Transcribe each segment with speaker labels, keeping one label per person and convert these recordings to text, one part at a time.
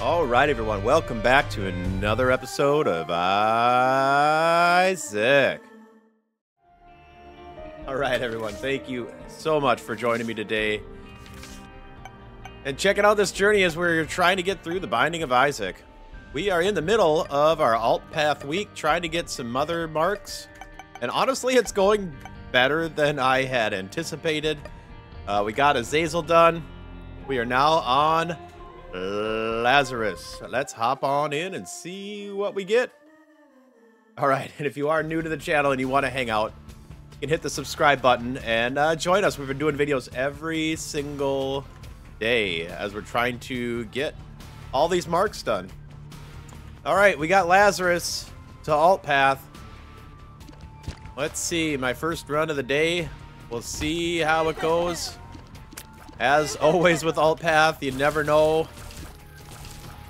Speaker 1: All right, everyone, welcome back to another episode of Isaac. All right, everyone, thank you so much for joining me today and checking out this journey as we're trying to get through the Binding of Isaac. We are in the middle of our alt path week, trying to get some mother marks, and honestly, it's going better than I had anticipated. Uh, we got Azazel done. We are now on Lazarus. Let's hop on in and see what we get. All right, and if you are new to the channel and you want to hang out, you can hit the subscribe button and uh, join us. We've been doing videos every single day as we're trying to get all these marks done. All right, we got Lazarus to alt path. Let's see, my first run of the day. We'll see how it goes. As always with alt path, you never know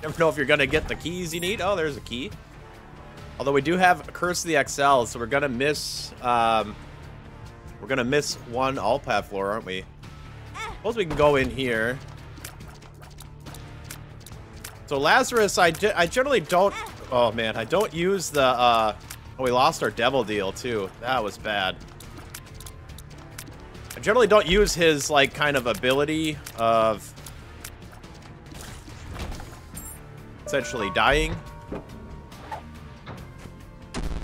Speaker 1: Never know if you're gonna get the keys you need. Oh, there's a key. Although we do have Curse of the XL, so we're gonna miss um, we're gonna miss one alt path floor, aren't we? Suppose we can go in here. So Lazarus, I, I generally don't. Oh man, I don't use the. Uh, oh, we lost our devil deal too. That was bad. I generally don't use his like kind of ability of essentially dying.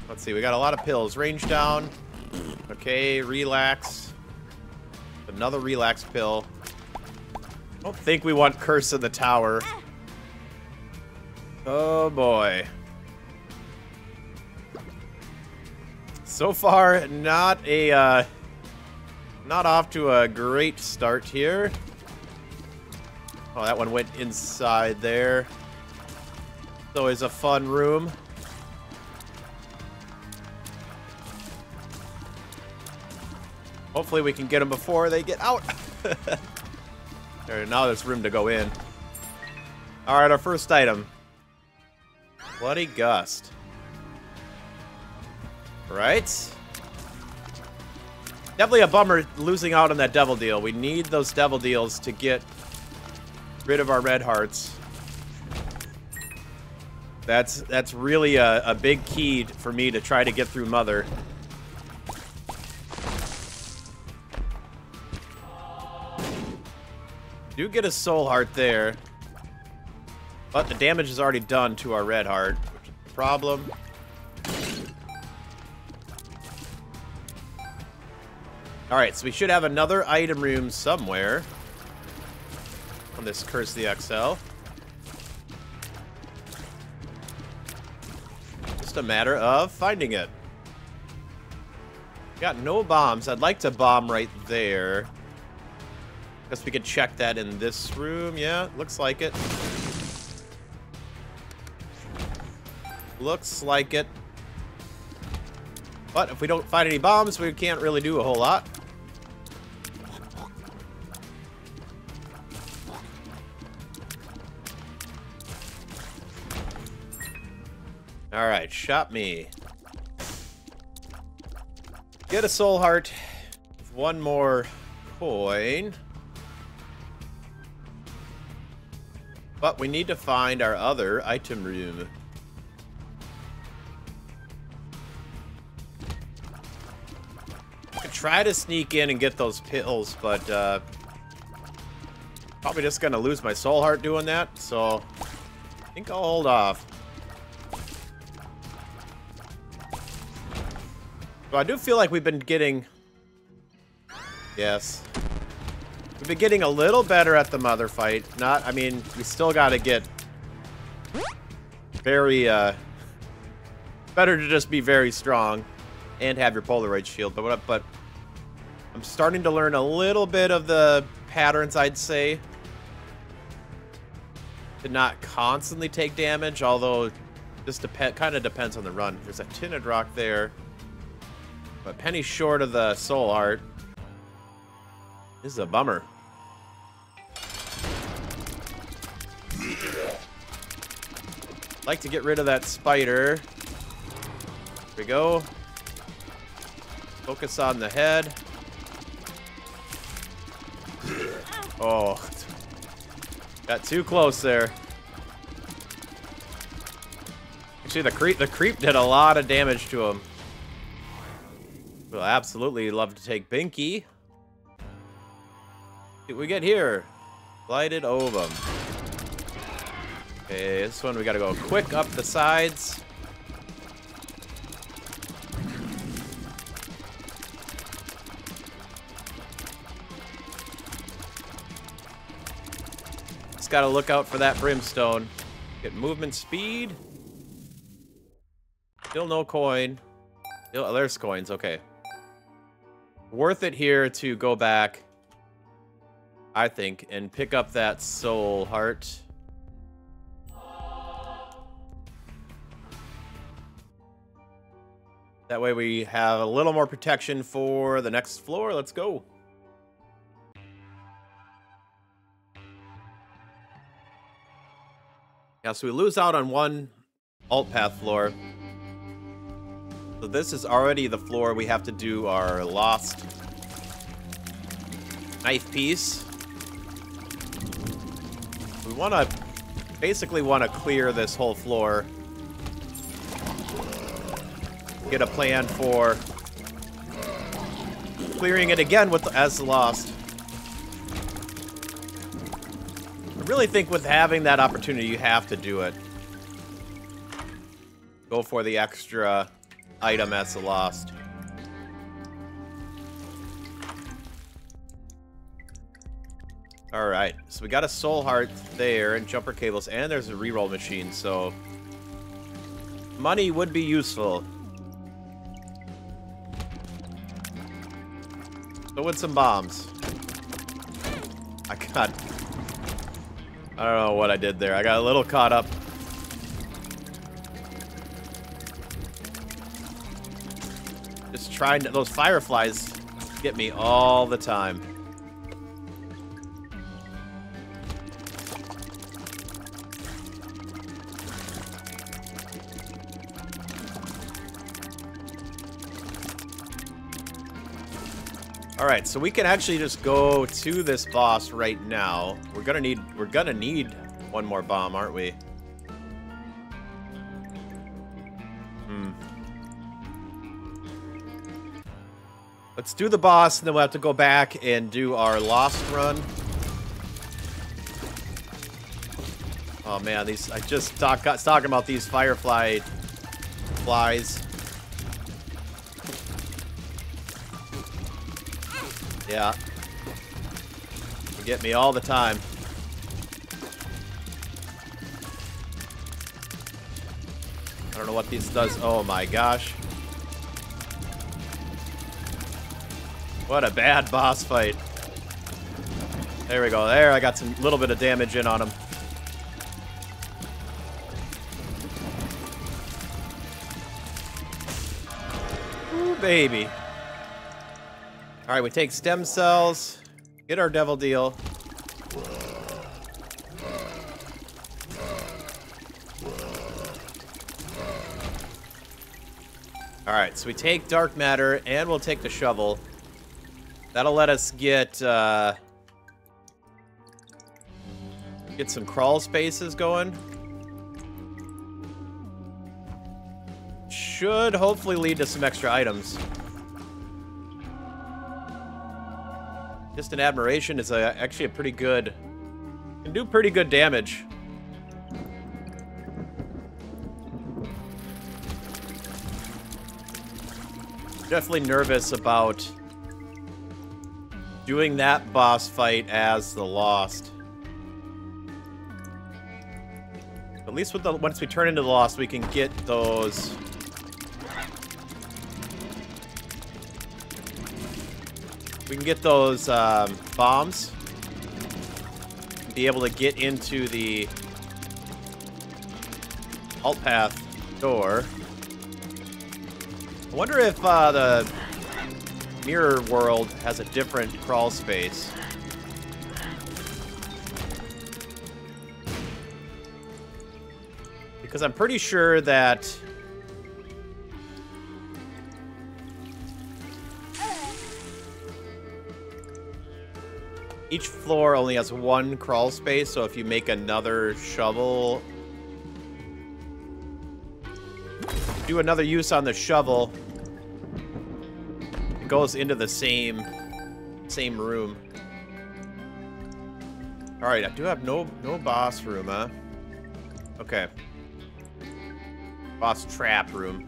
Speaker 1: Let's see, we got a lot of pills. Range down. Okay, relax. Another relax pill. I don't think we want Curse of the tower. Oh boy. So far, not a, uh, not off to a great start here. Oh, that one went inside there. It's always a fun room. Hopefully we can get them before they get out. there, now there's room to go in. Alright, our first item. Bloody Gust. Right? Definitely a bummer losing out on that devil deal. We need those devil deals to get rid of our red hearts. That's that's really a, a big key for me to try to get through Mother. Do get a soul heart there. But the damage is already done to our red heart, which is problem. Alright, so we should have another item room somewhere on this Curse the XL. Just a matter of finding it. Got no bombs. I'd like to bomb right there. Guess we could check that in this room. Yeah, looks like it. Looks like it. But if we don't find any bombs, we can't really do a whole lot. Alright, shop me. Get a soul heart. One more coin. But we need to find our other item room. I could try to sneak in and get those pills, but uh, probably just gonna lose my soul heart doing that, so I think I'll hold off. So I do feel like we've been getting... Yes. We've been getting a little better at the mother fight. Not, I mean, we still got to get very, uh... Better to just be very strong and have your Polaroid shield. But, but I'm starting to learn a little bit of the patterns, I'd say. To not constantly take damage, although this dep kind of depends on the run. There's a tinted rock there. But penny short of the soul heart. This is a bummer. Like to get rid of that spider. Here we go. Focus on the head. Oh. Got too close there. See, the creep, the creep did a lot of damage to him. We'll absolutely love to take Binky. We get here? Blighted Ovum. Okay, this one we gotta go quick up the sides. Just gotta look out for that brimstone. Get movement speed. Still no coin. Still, oh, there's coins, okay. Worth it here to go back, I think, and pick up that soul heart. That way we have a little more protection for the next floor. Let's go. Yeah, so we lose out on one alt path floor. So this is already the floor we have to do our lost knife piece. We want to basically want to clear this whole floor get a plan for clearing it again with as lost. I really think with having that opportunity, you have to do it. Go for the extra item as the lost. Alright, so we got a soul heart there and jumper cables, and there's a reroll machine, so money would be useful. So with some bombs. I got... I don't know what I did there. I got a little caught up. Just trying to... Those fireflies get me all the time. All right, so we can actually just go to this boss right now. We're gonna need we're gonna need one more bomb, aren't we? Let's do the boss, and then we'll have to go back and do our lost run. Oh man, these I just talk, got talking about these firefly flies. Yeah. You get me all the time. I don't know what this does. Oh my gosh. What a bad boss fight. There we go. There, I got some little bit of damage in on him. Ooh, baby. All right, we take stem cells, get our devil deal. All right, so we take dark matter and we'll take the shovel. That'll let us get uh, get some crawl spaces going. Should hopefully lead to some extra items. Distant Admiration is a, actually a pretty good... Can do pretty good damage. Definitely nervous about doing that boss fight as the Lost. At least with the once we turn into the Lost, we can get those we can get those um, bombs. Be able to get into the alt path door. I wonder if uh, the mirror world has a different crawl space. Because I'm pretty sure that each floor only has one crawl space, so if you make another shovel... do another use on the shovel. Goes into the same same room. All right, I do have no no boss room, huh? Okay. Boss trap room.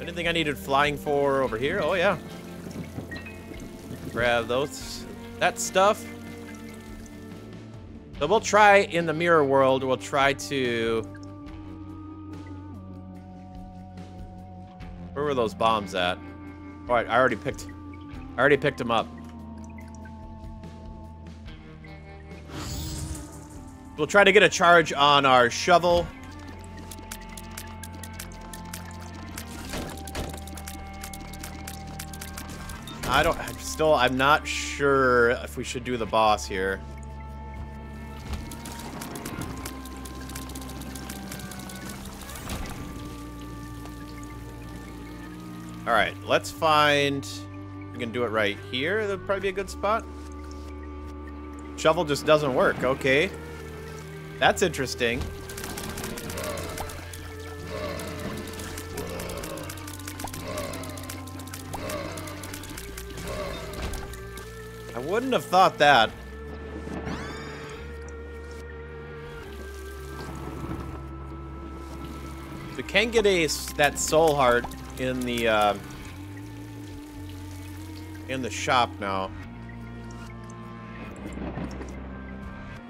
Speaker 1: Anything I needed flying for over here? Oh yeah. Grab those that stuff. So we'll try in the mirror world, we'll try to Where were those bombs at? Alright, I already picked I already picked them up. We'll try to get a charge on our shovel. I don't, I'm still, I'm not sure if we should do the boss here. Let's find, we can do it right here. That'd probably be a good spot. Shovel just doesn't work, okay. That's interesting. I wouldn't have thought that. We can get a that soul heart in the uh, in the shop now.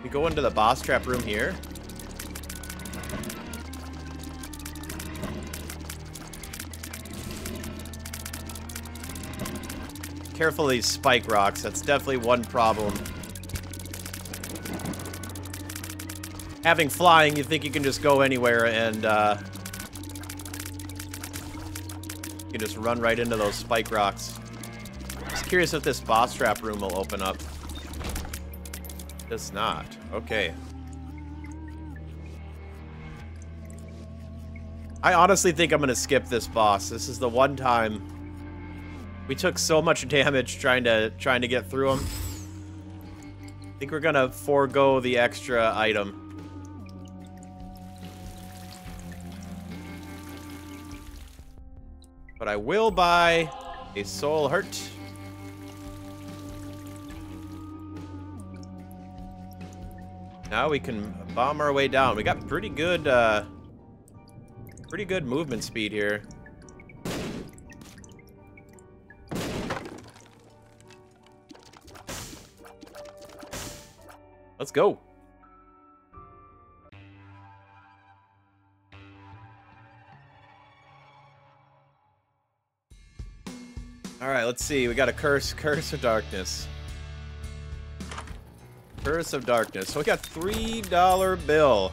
Speaker 1: We go into the boss trap room here. Careful these spike rocks. That's definitely one problem. Having flying, you think you can just go anywhere and uh, you just run right into those spike rocks. Curious if this boss trap room will open up. Does not. Okay. I honestly think I'm going to skip this boss. This is the one time we took so much damage trying to trying to get through him. I think we're going to forego the extra item. But I will buy a soul heart. Now we can bomb our way down. We got pretty good, uh, pretty good movement speed here. Let's go. All right, let's see. We got a curse, curse of darkness. Curse of Darkness. So we got $3 bill.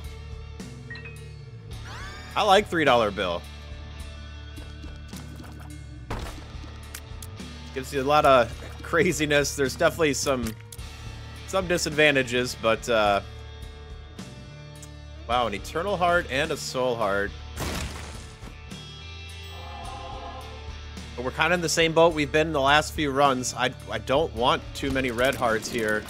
Speaker 1: I like $3 bill. Gives you a lot of craziness. There's definitely some some disadvantages, but uh, wow, an Eternal Heart and a Soul Heart. But we're kind of in the same boat we've been in the last few runs. I, I don't want too many red hearts here.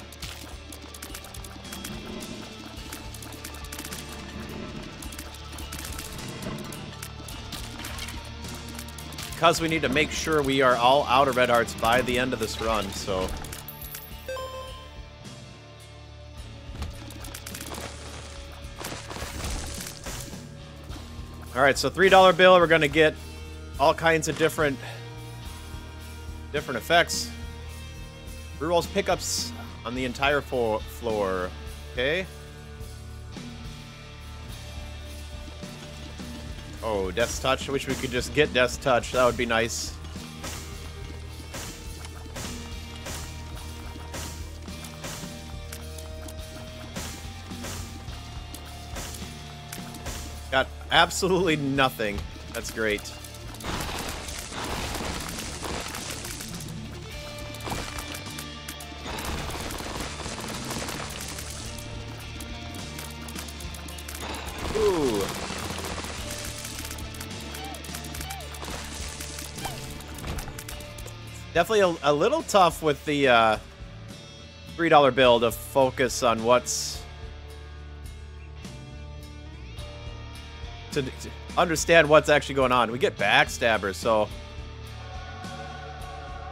Speaker 1: Because we need to make sure we are all out of red hearts by the end of this run, so... Alright, so $3 bill, we're gonna get all kinds of different different effects. Rerolls pickups on the entire floor. Okay. Oh, Death's Touch. I wish we could just get Death's Touch. That would be nice. Got absolutely nothing. That's great. Definitely a, a little tough with the uh, $3 bill to focus on what's... to, to understand what's actually going on. We get backstabbers, so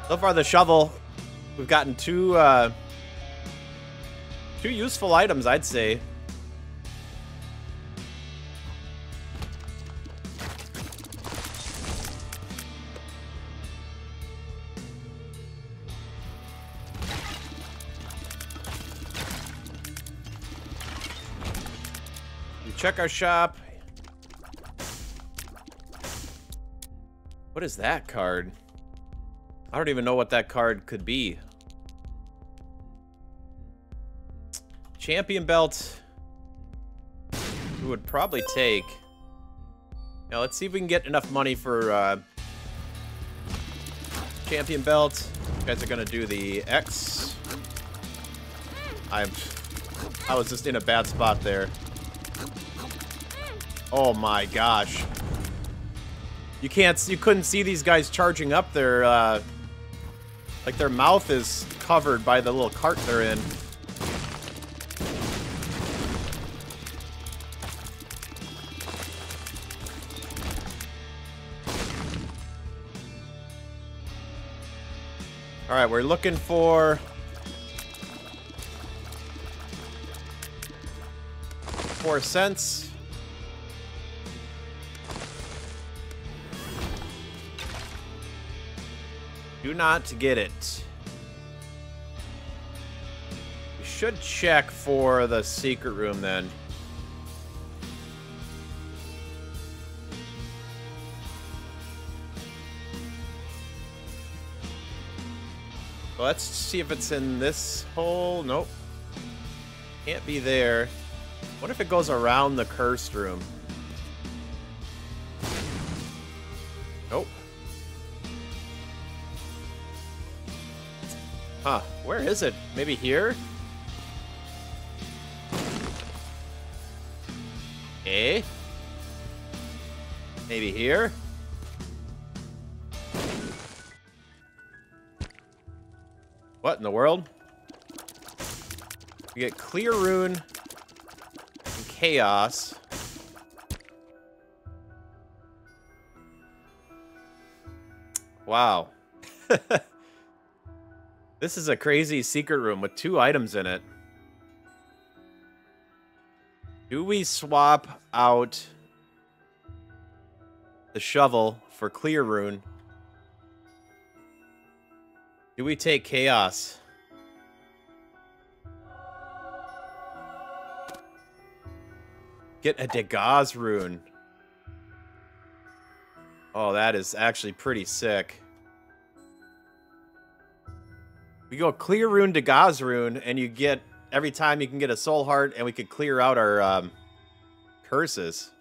Speaker 1: so far the shovel, we've gotten two uh, two useful items, I'd say. Check our shop. What is that card? I don't even know what that card could be. Champion belt. We would probably take. Now let's see if we can get enough money for uh, champion belt. You guys are gonna do the X. I'm. I was just in a bad spot there. Oh my gosh. You can't, you couldn't see these guys charging up their, uh, like their mouth is covered by the little cart they're in. All right, we're looking for four cents. Do not get it. We should check for the secret room then. Let's see if it's in this hole. Nope. Can't be there. What if it goes around the cursed room? Where is it? Maybe here? Eh? Maybe here? What in the world? We get Clear Rune and Chaos. Wow. This is a crazy secret room with two items in it. Do we swap out the shovel for clear rune? Do we take chaos? Get a Dagaz rune. Oh, that is actually pretty sick. We go clear rune Dagaz rune, and you get every time you can get a soul heart, and we could clear out our um, curses.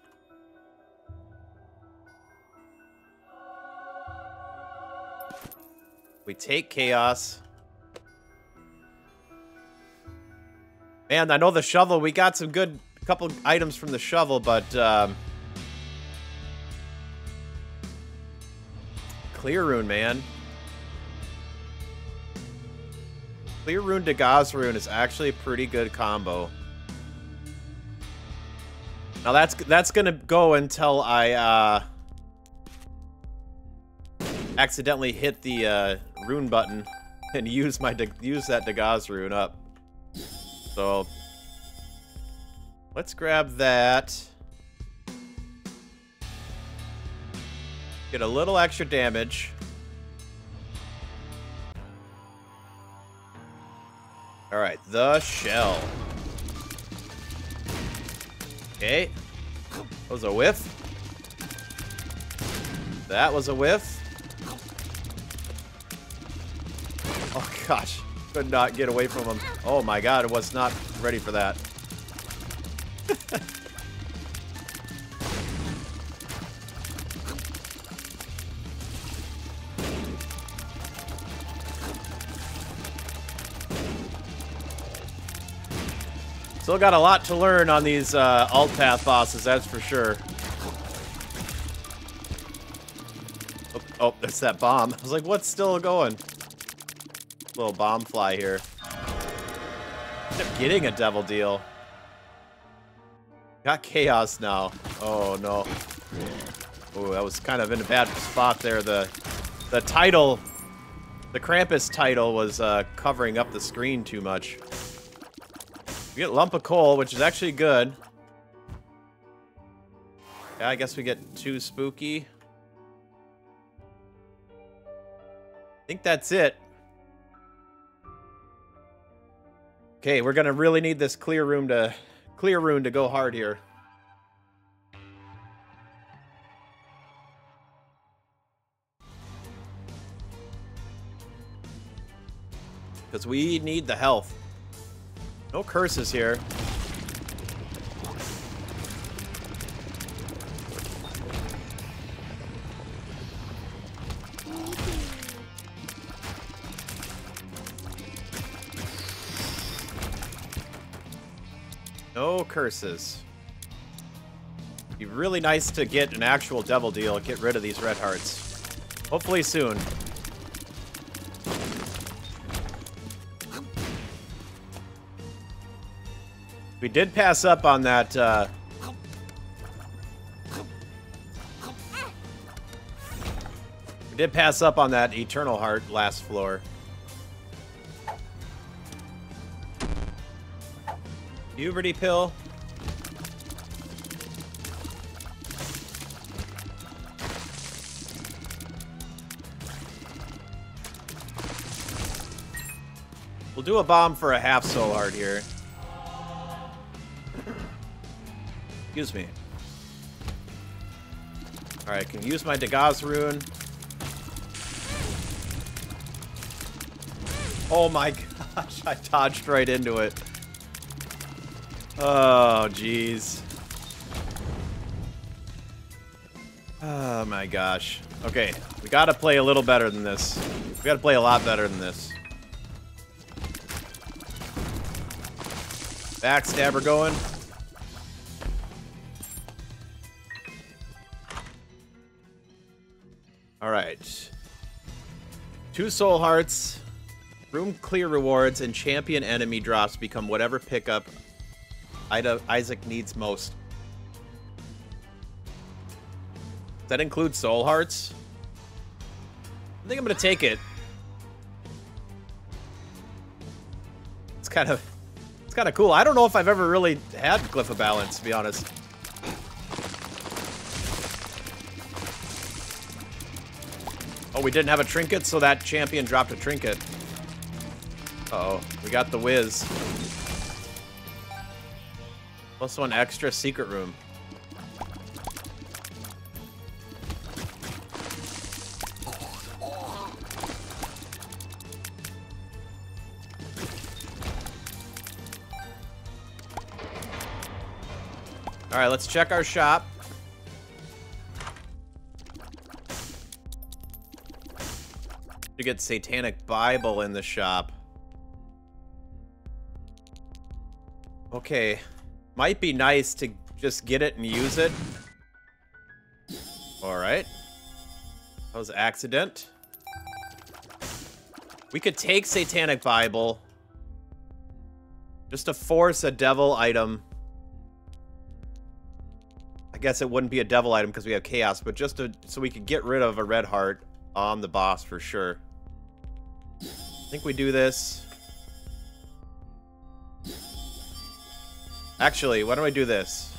Speaker 1: We take chaos. Man, I know the shovel. We got some good couple items from the shovel, but um, clear rune, man. Clear Rune Dagaz Rune is actually a pretty good combo. Now that's that's gonna go until I uh, accidentally hit the uh, rune button and use my use that Dagaz rune up. So let's grab that. Get a little extra damage. All right, the shell. Okay. That was a whiff. That was a whiff. Oh gosh, could not get away from him. Oh my god, I was not ready for that. Still got a lot to learn on these uh, alt path bosses, that's for sure. Oh, oh, there's that bomb. I was like, what's still going? Little bomb fly here. End up getting a devil deal. Got chaos now. Oh no. Oh, that was kind of in a bad spot there. The the title, the Krampus title was uh, covering up the screen too much. We get lump of coal, which is actually good. Yeah, I guess we get too spooky. I think that's it. Okay, we're gonna really need this clear room to clear room to go hard here. Because we need the health. No curses here. No curses. Be really nice to get an actual devil deal, get rid of these red hearts. Hopefully soon. We did pass up on that, uh... We did pass up on that Eternal Heart last floor. Puberty pill. We'll do a bomb for a half soul heart here. Excuse me. Alright, I can use my Dagaz rune. Oh my gosh, I dodged right into it. Oh, jeez. Oh my gosh. Okay, we gotta play a little better than this. We gotta play a lot better than this. Backstabber going. Two soul hearts, room clear rewards, and champion enemy drops become whatever pickup Ida Isaac needs most. Does that include soul hearts? I think I'm gonna take it. It's kind of it's kind of cool. I don't know if I've ever really had Glyph of Balance, to be honest. Oh, we didn't have a trinket, so that champion dropped a trinket. Uh oh we got the whiz. Plus one extra secret room. Alright, let's check our shop. To get Satanic Bible in the shop. Okay. Might be nice to just get it and use it. Alright. That was accident. We could take Satanic Bible. Just to force a devil item. I guess it wouldn't be a devil item because we have chaos, but just to, so we could get rid of a red heart on the boss for sure. I think we do this. Actually, why don't we do this?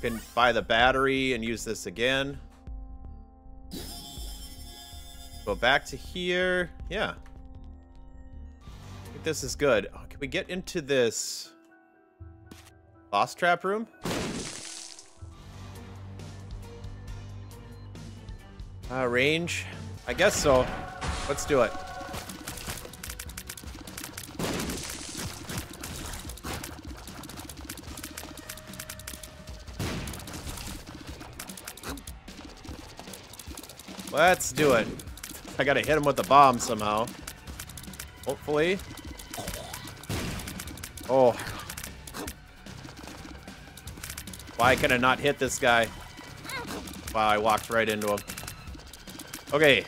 Speaker 1: Can buy the battery and use this again. Go back to here. Yeah. This is good. Oh, can we get into this boss trap room? Uh, range? I guess so. Let's do it. Let's do it. I gotta hit him with the bomb somehow. Hopefully. Oh. Why can I not hit this guy? Wow, I walked right into him. Okay.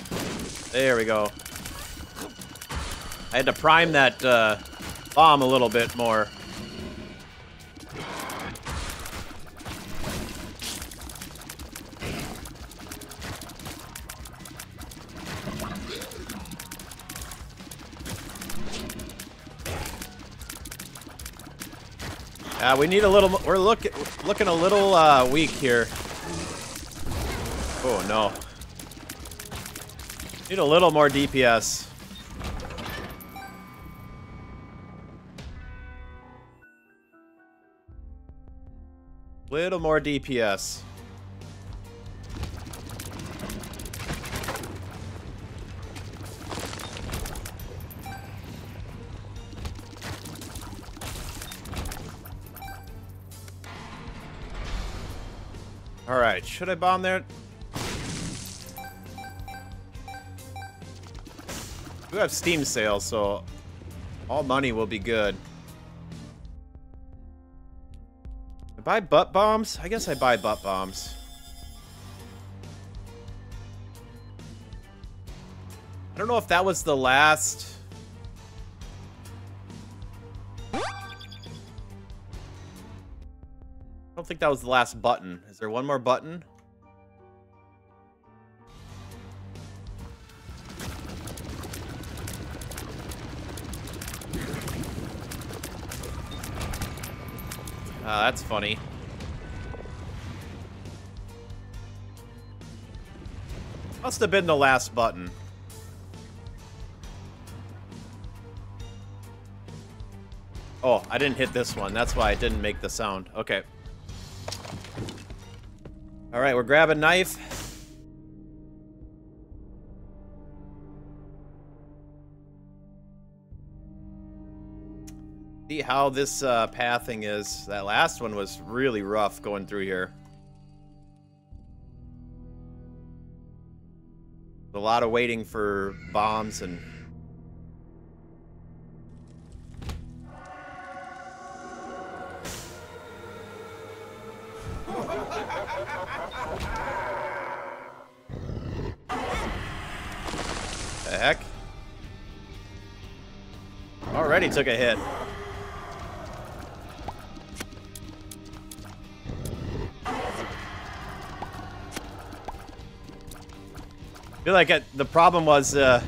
Speaker 1: There we go. I had to prime that uh, bomb a little bit more. We need a little. We're looking looking a little uh, weak here. Oh no. Need a little more DPS. Little more DPS. Should I bomb there? We have Steam sales, so all money will be good. I buy butt bombs? I guess I buy butt bombs. I don't know if that was the last... that was the last button. Is there one more button? Uh, that's funny. Must have been the last button. Oh, I didn't hit this one. That's why I didn't make the sound. Okay. All right, we're grabbing a knife. See how this uh, pathing is. That last one was really rough going through here. A lot of waiting for bombs and Took a hit. I feel like the problem was uh,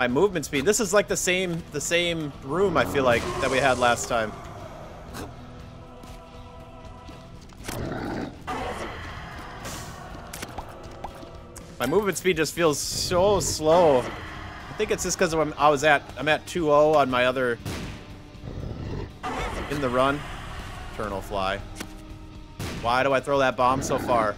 Speaker 1: my movement speed. This is like the same the same room I feel like that we had last time. My movement speed just feels so slow. I think it's just because I was at I'm at 2-0 on my other in the run. Eternal fly. Why do I throw that bomb so far?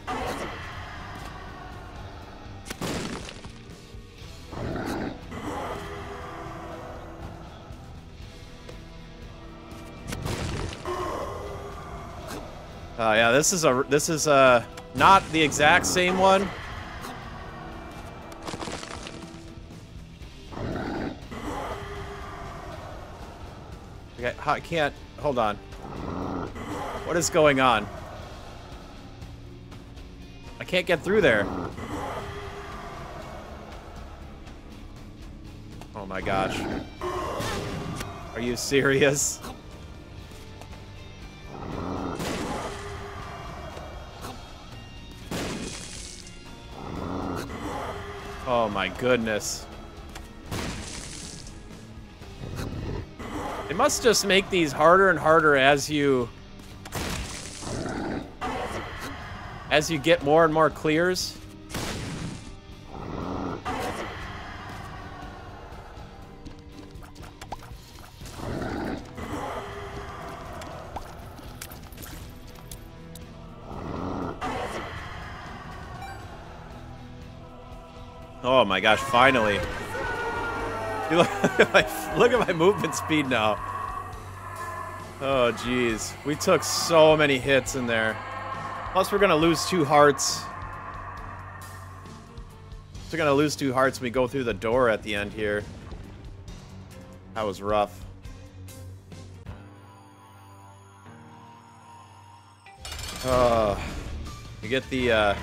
Speaker 1: Uh, yeah, this is a this is a not the exact same one. I can't. Hold on. What is going on? I can't get through there. Oh my gosh. Are you serious? Oh my goodness. It must just make these harder and harder as you... As you get more and more clears. Oh my gosh, finally. Look at, my, look at my movement speed now. Oh, jeez. We took so many hits in there. Plus, we're going to lose two hearts. We're going to lose two hearts when we go through the door at the end here. That was rough. Uh, you get the, uh,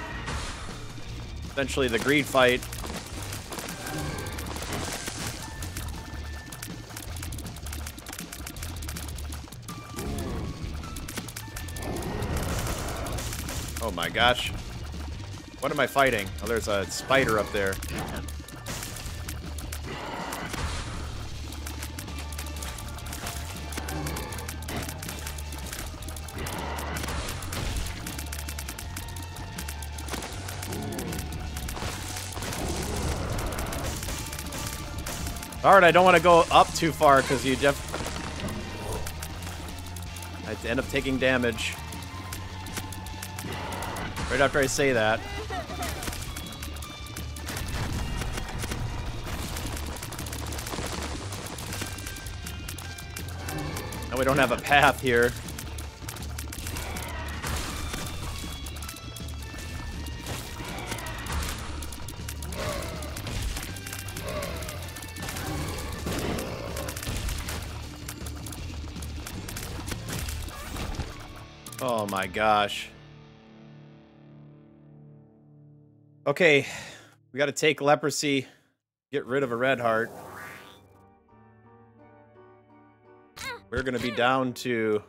Speaker 1: essentially the greed fight Oh my gosh. What am I fighting? Oh, there's a spider up there. Alright, I don't want to go up too far because you just... I end up taking damage. Right after I say that. Now we don't have a path here. Oh my gosh. Okay, we gotta take leprosy, get rid of a red heart. We're gonna be down to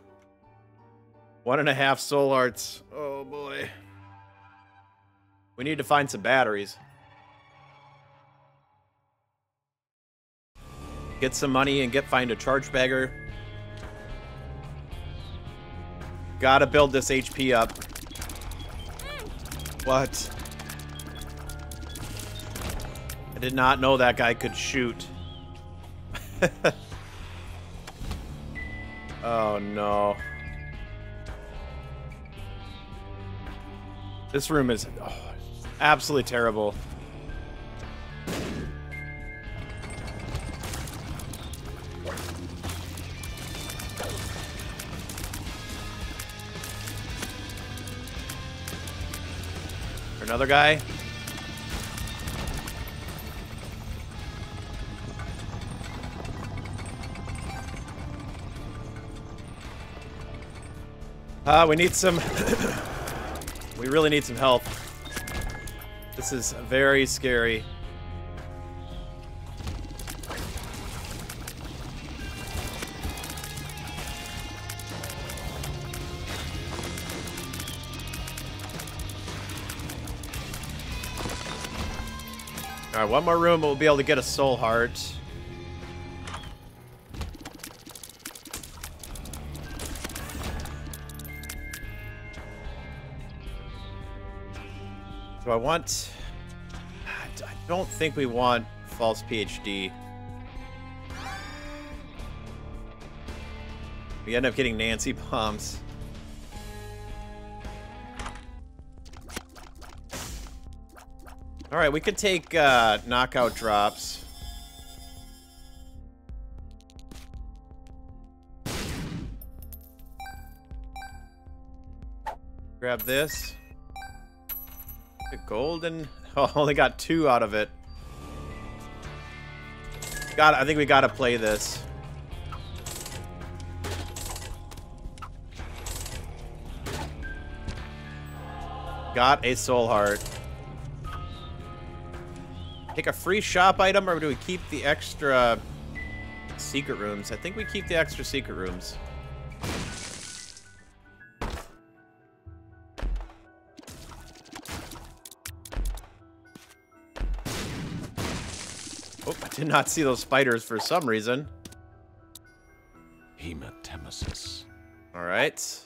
Speaker 1: one and a half soul hearts. Oh boy. We need to find some batteries. Get some money and get find a charge bagger. Gotta build this HP up. What? I did not know that guy could shoot. oh no. This room is oh, absolutely terrible. Another guy. Uh, we need some... we really need some help. This is very scary. Alright, one more room, but we'll be able to get a soul heart. I want... I don't think we want false PhD. We end up getting Nancy bombs. Alright, we could take uh, knockout drops. Grab this. Golden... Oh, only got two out of it. Got. I think we gotta play this. Got a soul heart. Take a free shop item, or do we keep the extra secret rooms? I think we keep the extra secret rooms. Did not see those spiders for some reason.
Speaker 2: Hematemesis.
Speaker 1: All right.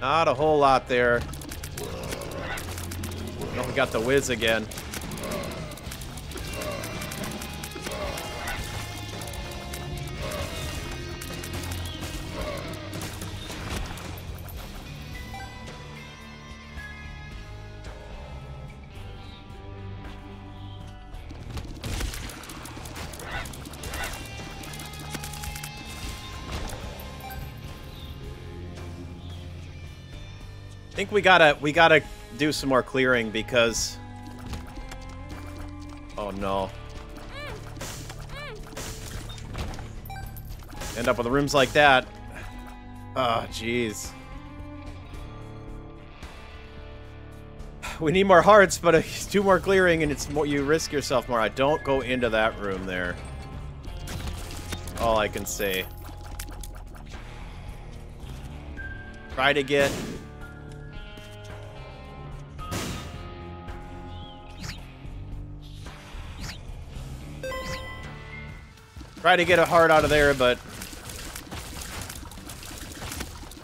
Speaker 1: Not a whole lot there. Oh, we got the Wiz again. Think we gotta we gotta do some more clearing because oh no. End up with rooms like that. Oh jeez. We need more hearts but you do more clearing and it's more you risk yourself more I don't go into that room there. All I can say. Try to get Try to get a heart out of there, but...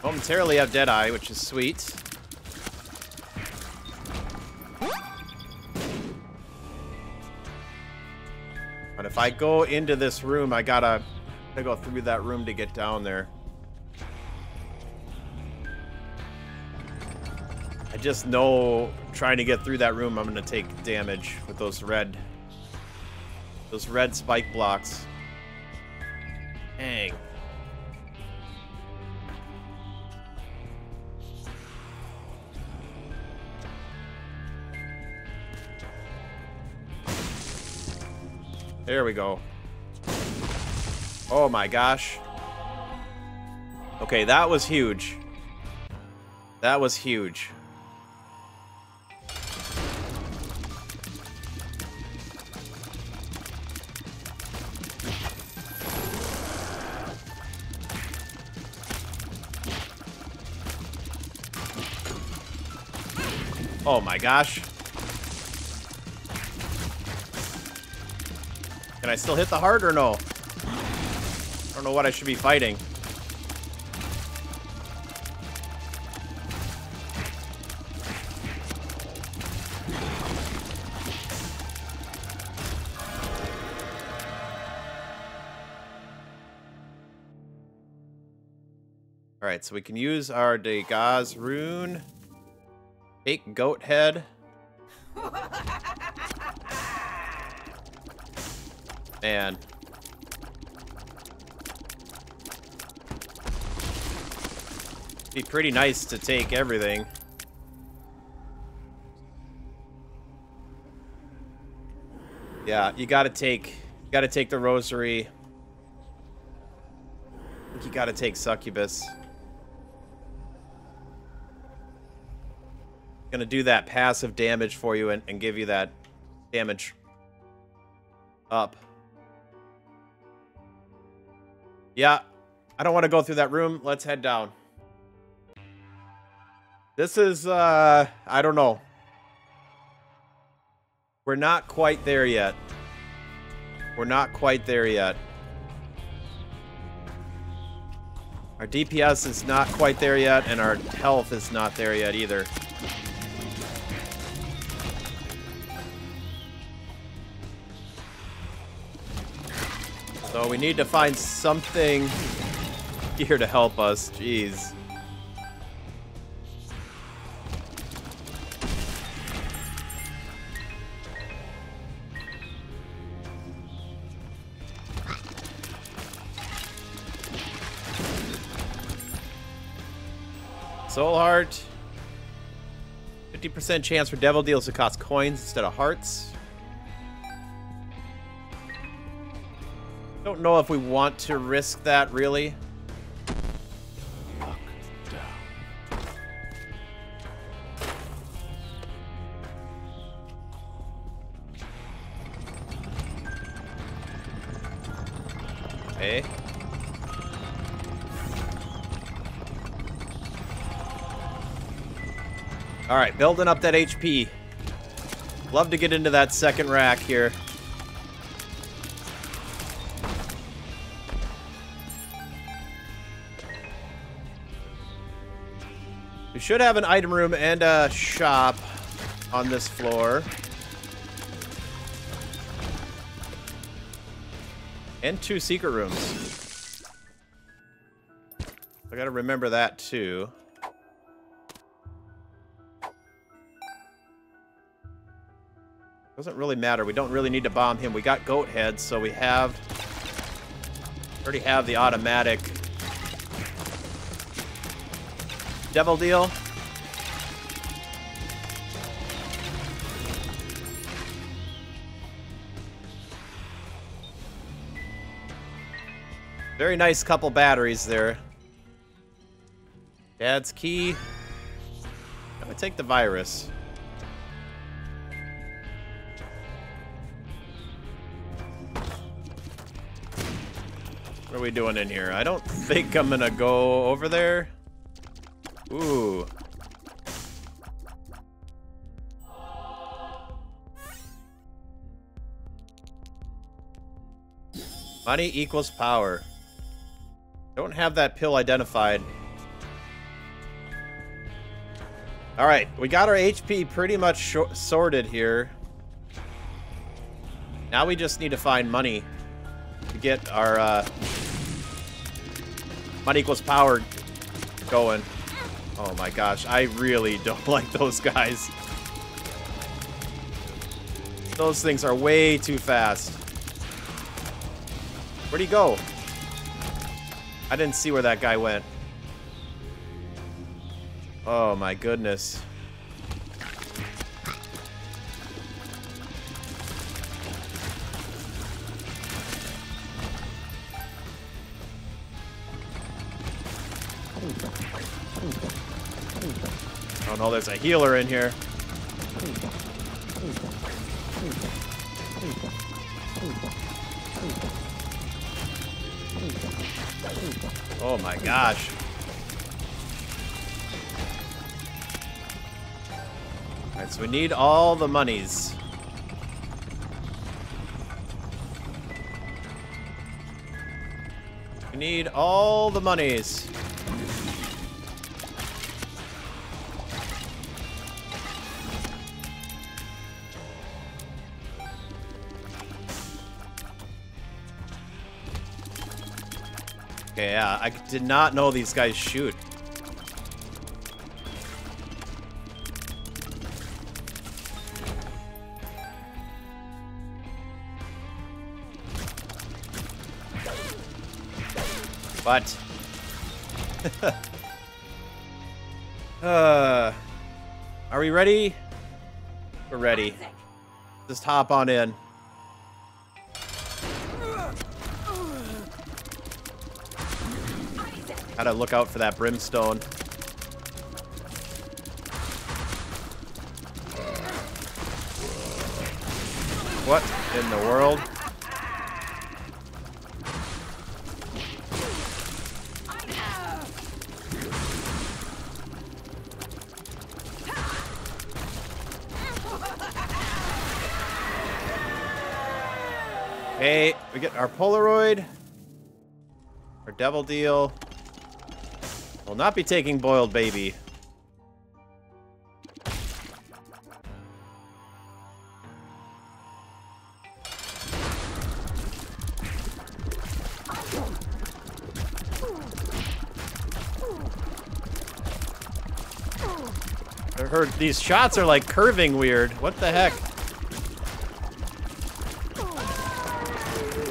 Speaker 1: Momentarily have Deadeye, which is sweet. But if I go into this room, I gotta, gotta go through that room to get down there. I just know trying to get through that room, I'm gonna take damage with those red, those red spike blocks. Dang. There we go. Oh my gosh. Okay, that was huge. That was huge. Oh my gosh. Can I still hit the heart or no? I don't know what I should be fighting. Alright, so we can use our Dagaz rune. Take goat head. Man. Be pretty nice to take everything. Yeah, you gotta take you gotta take the rosary. you gotta take succubus. Gonna do that passive damage for you and, and give you that damage up. Yeah, I don't want to go through that room. Let's head down. This is, uh, I don't know. We're not quite there yet. We're not quite there yet. Our DPS is not quite there yet, and our health is not there yet either. So we need to find something here to help us. Jeez. Soul Heart. 50% chance for devil deals to cost coins instead of hearts. Don't know if we want to risk that, really. Alright, building up that HP. Love to get into that second rack here. Should have an item room and a shop on this floor. And two secret rooms. I gotta remember that too. Doesn't really matter. We don't really need to bomb him. We got goat heads, so we have already have the automatic Devil deal. Very nice couple batteries there. Dad's key. I'm gonna take the virus. What are we doing in here? I don't think I'm gonna go over there. Ooh. Money equals power. Don't have that pill identified. Alright, we got our HP pretty much sorted here. Now we just need to find money to get our uh, money equals power going. Oh my gosh, I really don't like those guys. Those things are way too fast. Where'd he go? I didn't see where that guy went. Oh my goodness. Oh there's a healer in here. Oh my gosh. Alright, so we need all the monies. We need all the monies. I did not know these guys shoot. But uh, are we ready? We're ready. Just hop on in. Gotta look out for that brimstone. What in the world? Hey, we get our Polaroid. Our Devil Deal. Will not be taking Boiled Baby. I heard these shots are like curving weird. What the heck?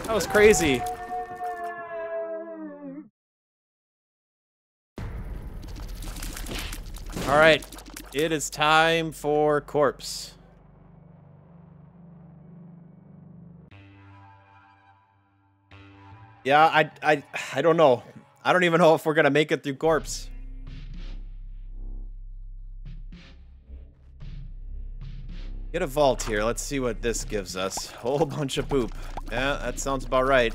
Speaker 1: That was crazy. All right, it is time for corpse. Yeah, I, I, I don't know. I don't even know if we're gonna make it through corpse. Get a vault here. Let's see what this gives us. Whole bunch of poop. Yeah, that sounds about right.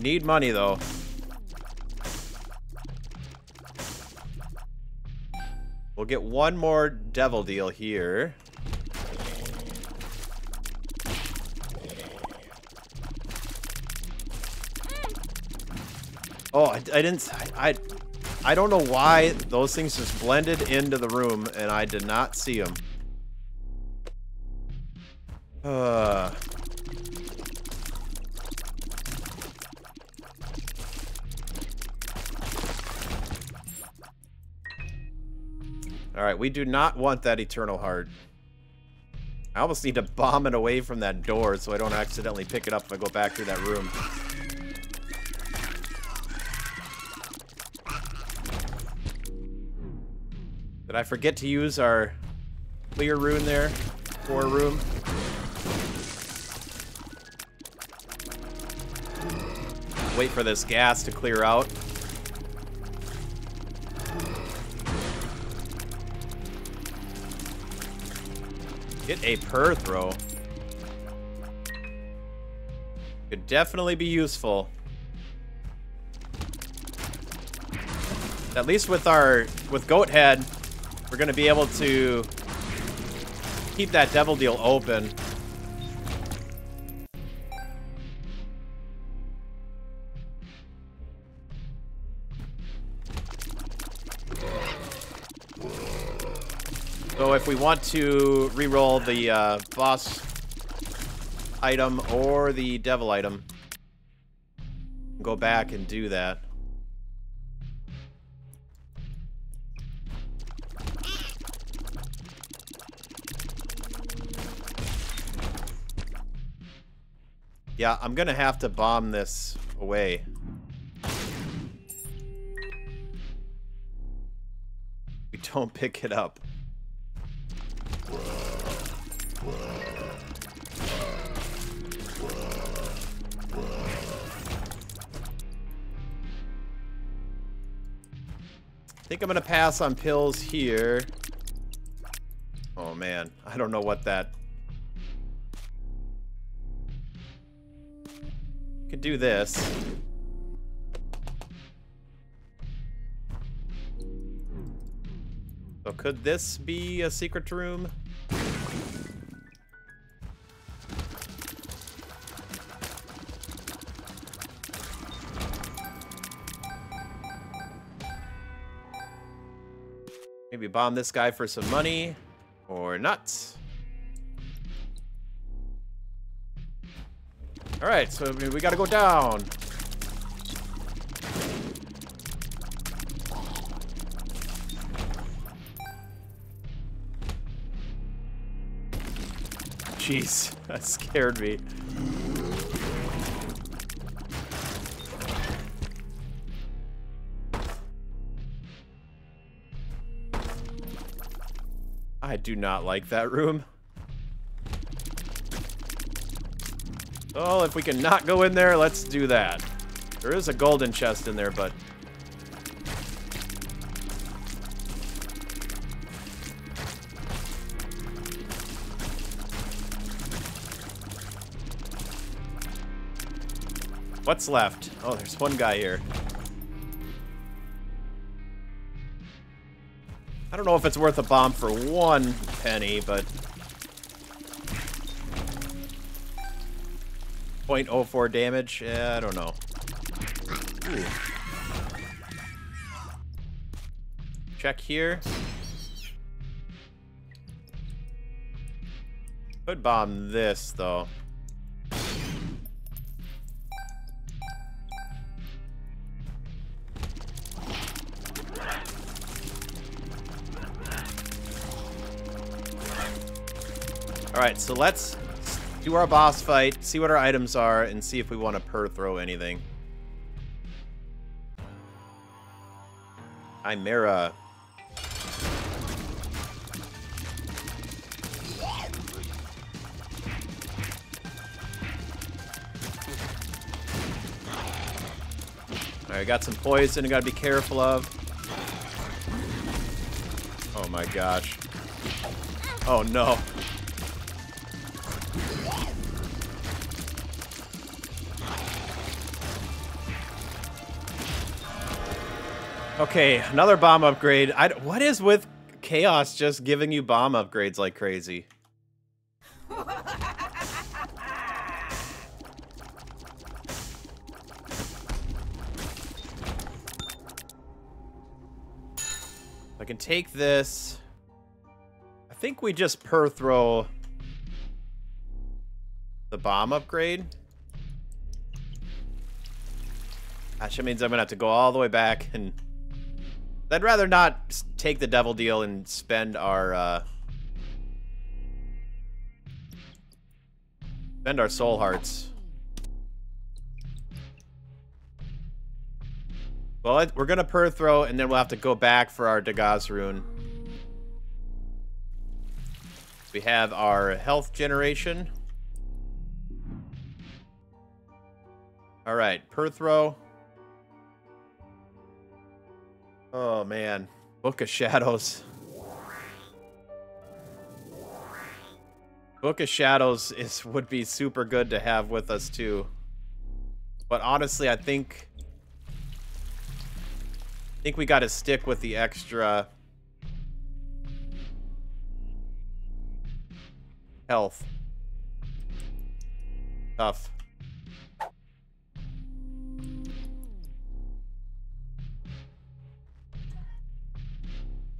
Speaker 1: We need money, though. We'll get one more devil deal here. Oh, I, I didn't... I, I don't know why those things just blended into the room, and I did not see them. Uh... Alright, we do not want that Eternal Heart. I almost need to bomb it away from that door so I don't accidentally pick it up if I go back through that room. Did I forget to use our clear rune there? Core room? Wait for this gas to clear out. A Perthro. Could definitely be useful. At least with our with goat head, we're gonna be able to keep that devil deal open. We want to re-roll the uh, boss item or the devil item, go back and do that. Yeah, I'm gonna have to bomb this away. We don't pick it up. Think I'm gonna pass on pills here. Oh man, I don't know what that Could do this. So could this be a secret room? Bomb this guy for some money or not. Alright, so we gotta go down. Jeez, that scared me. I do not like that room. Oh, if we can not go in there, let's do that. There is a golden chest in there, but... What's left? Oh, there's one guy here. I don't know if it's worth a bomb for one penny, but 0.04 damage? Yeah, I don't know. Ooh. Check here. Could bomb this, though. Alright, so let's do our boss fight, see what our items are, and see if we want to Perthro anything. Chimera. Alright, got some poison I gotta be careful of. Oh my gosh. Oh no. Okay, another bomb upgrade. I, what is with Chaos just giving you bomb upgrades like crazy? I can take this. I think we just Perthro the bomb upgrade. That means I'm gonna have to go all the way back and I'd rather not take the devil deal and spend our, uh... Spend our soul hearts. Well, we're gonna Perthro, and then we'll have to go back for our Dagaz rune. We have our health generation. Alright, Perthro. Oh, man. Book of Shadows. Book of Shadows is would be super good to have with us, too. But honestly, I think... I think we gotta stick with the extra... Health. Tough.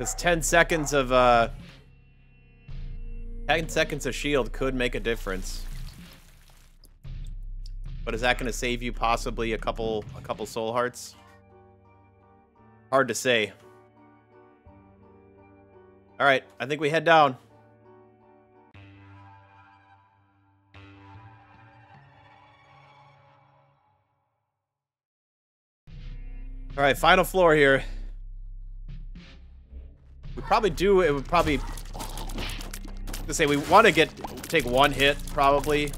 Speaker 1: This 10 seconds of uh, Ten seconds of shield could make a difference. But is that going to save you possibly a couple a couple soul hearts? Hard to say. All right, I think we head down. All right, final floor here. We probably do, it would probably, say we want to get, take one hit, probably.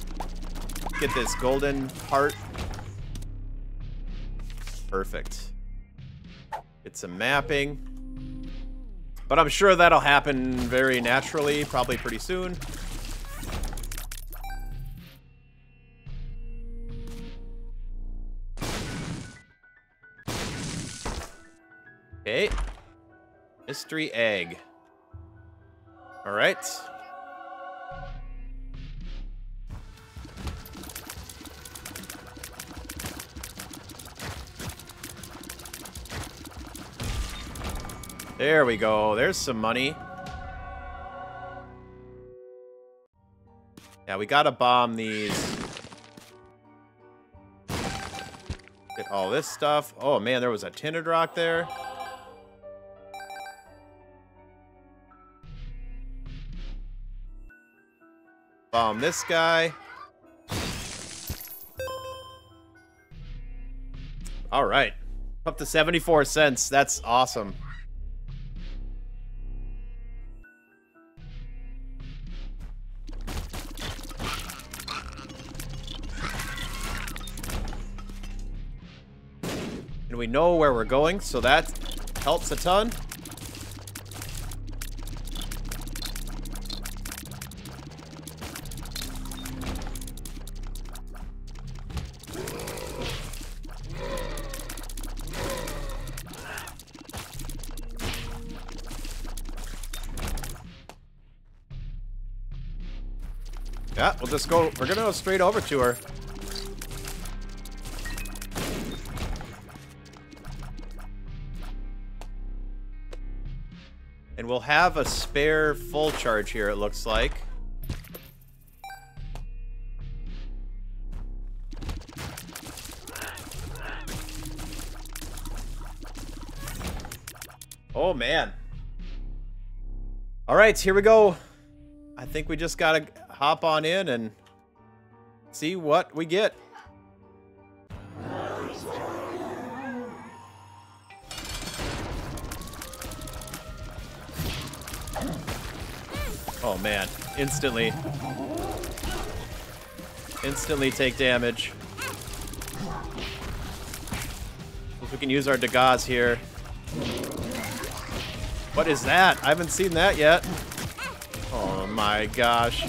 Speaker 1: Get this golden heart. Perfect. Get some mapping. But I'm sure that'll happen very naturally, probably pretty soon. Mystery egg. All right. There we go. There's some money. Yeah, we gotta bomb these. Get all this stuff. Oh man, there was a tinted rock there. Bomb this guy. All right. Up to 74 cents. That's awesome. And we know where we're going, so that helps a ton. Just go, we're gonna go straight over to her. And we'll have a spare full charge here, it looks like. Oh, man. All right, here we go. I think we just gotta hop on in and see what we get. Oh man, instantly. Instantly take damage. If we can use our Dagaz here. What is that? I haven't seen that yet. Oh my gosh.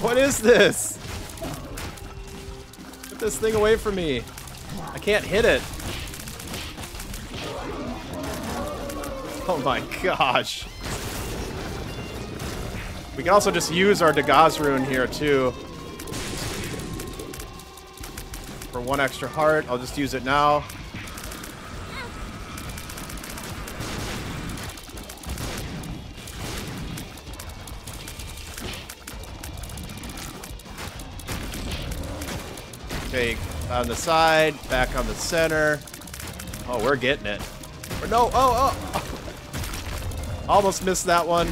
Speaker 1: What is this? Get this thing away from me. I can't hit it. Oh my gosh. We can also just use our Dagaz rune here too. For one extra heart, I'll just use it now. On the side, back on the center. Oh, we're getting it. No, oh, oh. Almost missed that one.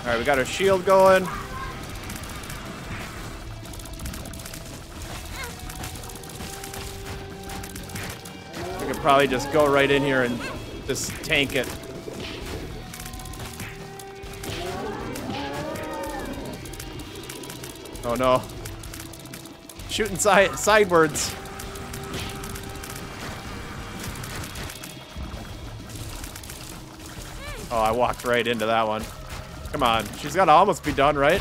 Speaker 1: Alright, we got our shield going. We could probably just go right in here and just tank it. Oh no. Shooting side sidewards. Oh, I walked right into that one. Come on. She's got to almost be done, right?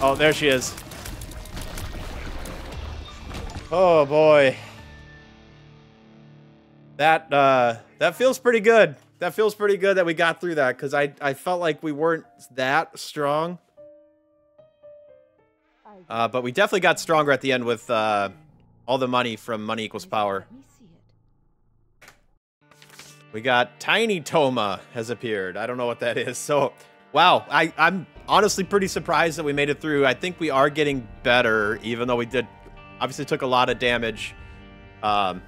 Speaker 1: Oh, there she is. Oh, boy. That, uh, that feels pretty good. That feels pretty good that we got through that, because I, I felt like we weren't that strong. Uh, but we definitely got stronger at the end with uh, all the money from Money Equals Power. We got Tiny Toma has appeared. I don't know what that is. So, wow, I, I'm honestly pretty surprised that we made it through. I think we are getting better, even though we did obviously took a lot of damage. Um,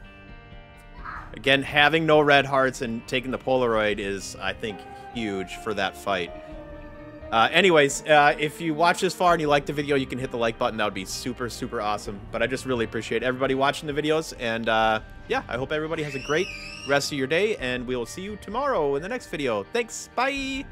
Speaker 1: again, having no red hearts and taking the Polaroid is, I think, huge for that fight. Uh, anyways, uh, if you watch this far and you like the video, you can hit the like button. That would be super, super awesome. But I just really appreciate everybody watching the videos. And uh, yeah, I hope everybody has a great rest of your day. And we will see you tomorrow in the next video. Thanks. Bye.